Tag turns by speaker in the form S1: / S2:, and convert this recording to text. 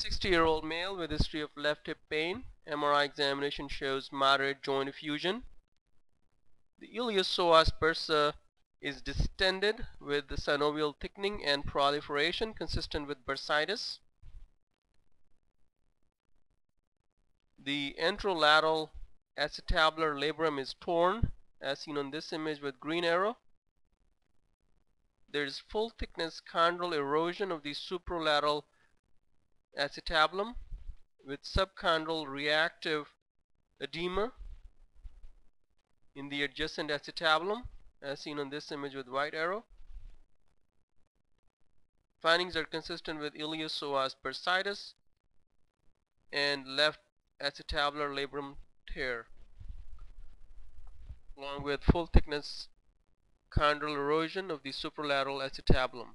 S1: 60 year old male with history of left hip pain. MRI examination shows moderate joint effusion. The iliopsoas bursa is distended with the synovial thickening and proliferation consistent with bursitis. The anterolateral acetabular labrum is torn as seen on this image with green arrow. There is full thickness chondral erosion of the superolateral acetabulum with subchondral reactive edema in the adjacent acetabulum as seen on this image with white arrow. Findings are consistent with iliopsoas bursitis and left acetabular labrum tear along with full thickness chondral erosion of the superolateral acetabulum.